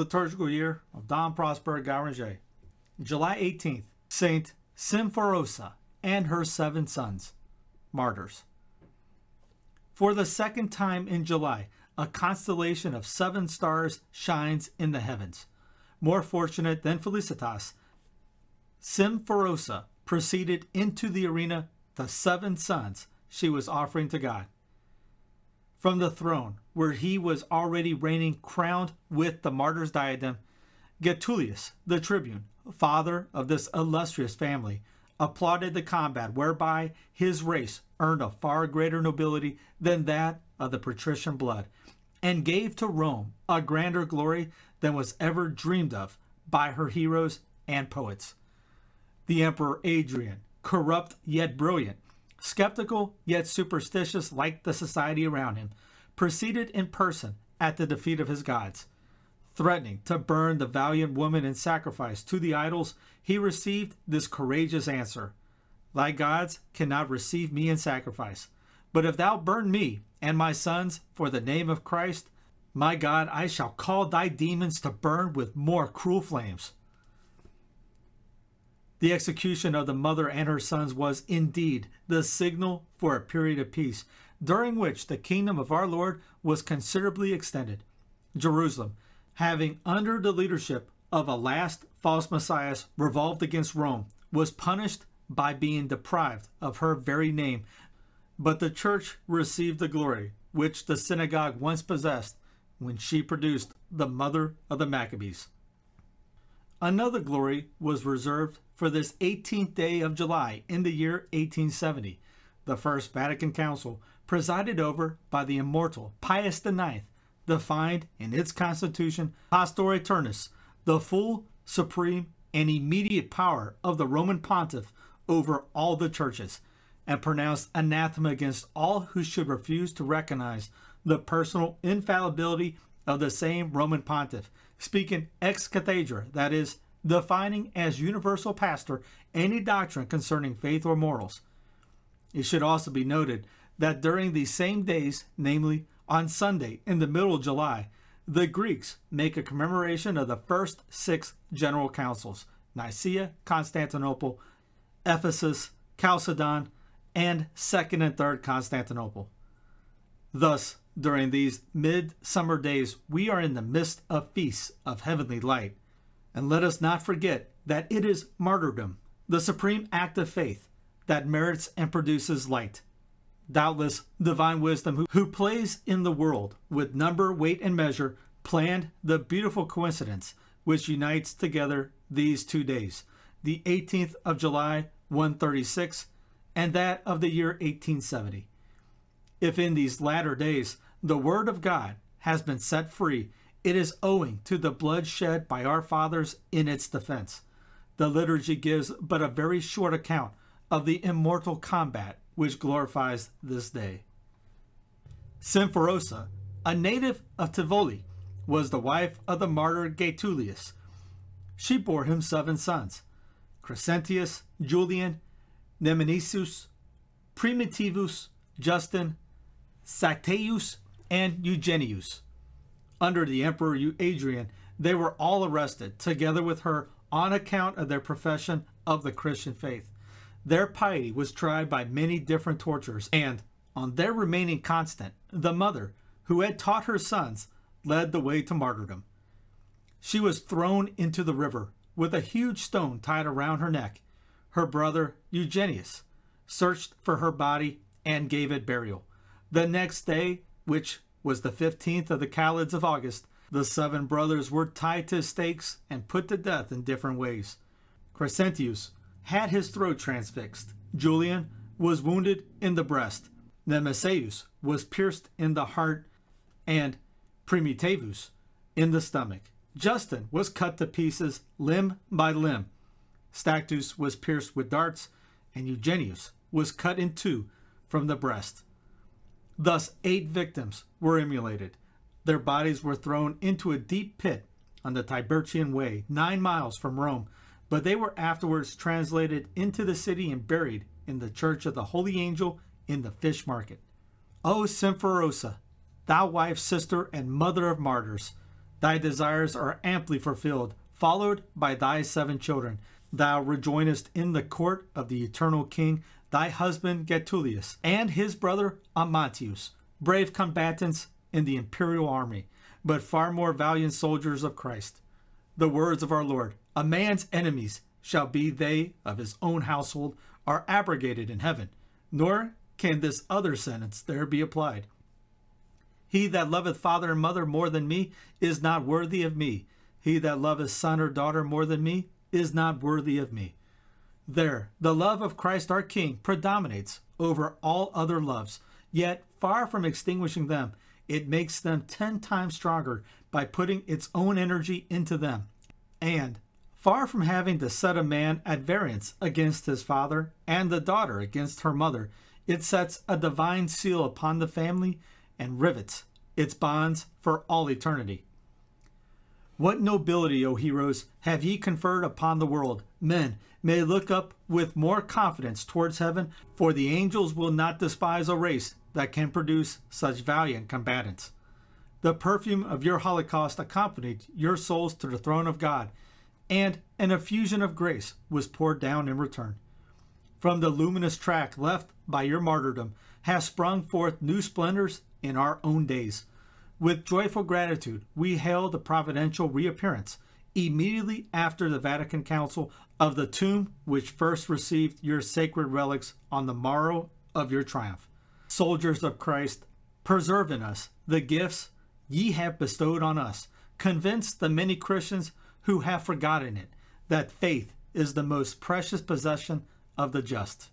liturgical year of Dom Prosper Guéranger. July 18th, Saint Symphorosa and her seven sons, martyrs. For the second time in July, a constellation of seven stars shines in the heavens. More fortunate than Felicitas, Symphorosa proceeded into the arena the seven sons she was offering to God. From the throne, where he was already reigning crowned with the martyr's diadem, Getulius, the tribune, father of this illustrious family, applauded the combat whereby his race earned a far greater nobility than that of the patrician blood, and gave to Rome a grander glory than was ever dreamed of by her heroes and poets. The Emperor Adrian, corrupt yet brilliant, skeptical yet superstitious like the society around him, proceeded in person at the defeat of his gods. Threatening to burn the valiant woman in sacrifice to the idols, he received this courageous answer Thy gods cannot receive me in sacrifice. But if thou burn me and my sons for the name of Christ, my God, I shall call thy demons to burn with more cruel flames. The execution of the mother and her sons was indeed the signal for a period of peace, during which the kingdom of our Lord was considerably extended. Jerusalem, having under the leadership of a last false Messiah revolved against Rome, was punished by being deprived of her very name. But the church received the glory which the synagogue once possessed when she produced the mother of the Maccabees. Another glory was reserved for this 18th day of July in the year 1870, the First Vatican Council, presided over by the immortal Pius IX, defined in its constitution Pastor Aeternus, the full, supreme, and immediate power of the Roman pontiff over all the churches, and pronounced anathema against all who should refuse to recognize the personal infallibility of the same Roman pontiff, speaking ex cathedra, that is, defining as universal pastor any doctrine concerning faith or morals. It should also be noted that during these same days, namely on Sunday in the middle of July, the Greeks make a commemoration of the first six general councils Nicaea, Constantinople, Ephesus, Chalcedon, and second and third Constantinople. Thus, during these midsummer days, we are in the midst of feasts of heavenly light. And let us not forget that it is martyrdom, the supreme act of faith, that merits and produces light. Doubtless, divine wisdom, who, who plays in the world with number, weight, and measure, planned the beautiful coincidence which unites together these two days, the 18th of July, 136, and that of the year 1870. If in these latter days the Word of God has been set free, it is owing to the blood shed by our fathers in its defense. The liturgy gives but a very short account of the immortal combat which glorifies this day. Symphorosa, a native of Tivoli, was the wife of the martyr Gaetulius. She bore him seven sons Crescentius, Julian, Nemesius, Primitivus, Justin, Stacteus, and Eugenius. Under the Emperor Adrian, they were all arrested, together with her, on account of their profession of the Christian faith. Their piety was tried by many different tortures, and, on their remaining constant, the mother, who had taught her sons, led the way to martyrdom. She was thrown into the river with a huge stone tied around her neck. Her brother, Eugenius, searched for her body and gave it burial. The next day, which was the 15th of the Calends of August, the seven brothers were tied to stakes and put to death in different ways. Crescentius had his throat transfixed. Julian was wounded in the breast. Nemesius was pierced in the heart, and Primitivus in the stomach. Justin was cut to pieces limb by limb. Stacteus was pierced with darts, and Eugenius was cut in two from the breast. Thus, eight victims were immolated. Their bodies were thrown into a deep pit on the Tiburtian Way, nine miles from Rome, but they were afterwards translated into the city and buried in the Church of the Holy Angel in the Fish Market. O Symphorosa, thou wife, sister, and mother of martyrs, Thy desires are amply fulfilled, followed by thy seven children. Thou rejoinest in the court of the eternal King, thy husband Getulius, and his brother Amantius, brave combatants in the imperial army, but far more valiant soldiers of Christ. The words of our Lord, a man's enemies shall be they of his own household, are abrogated in heaven, nor can this other sentence there be applied. He that loveth father and mother more than me is not worthy of me. He that loveth son or daughter more than me is not worthy of me. There, the love of Christ our King predominates over all other loves, yet far from extinguishing them, it makes them ten times stronger by putting its own energy into them. And, far from having to set a man at variance against his father and the daughter against her mother, it sets a divine seal upon the family and rivets its bonds for all eternity. What nobility, O heroes, have ye conferred upon the world? Men may look up with more confidence towards heaven, for the angels will not despise a race that can produce such valiant combatants. The perfume of your holocaust accompanied your souls to the throne of God, and an effusion of grace was poured down in return. From the luminous track left by your martyrdom has sprung forth new splendors in our own days. With joyful gratitude, we hail the providential reappearance immediately after the Vatican Council of the tomb which first received your sacred relics on the morrow of your triumph. Soldiers of Christ, preserve in us the gifts ye have bestowed on us. Convince the many Christians who have forgotten it that faith is the most precious possession of the just.